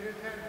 It is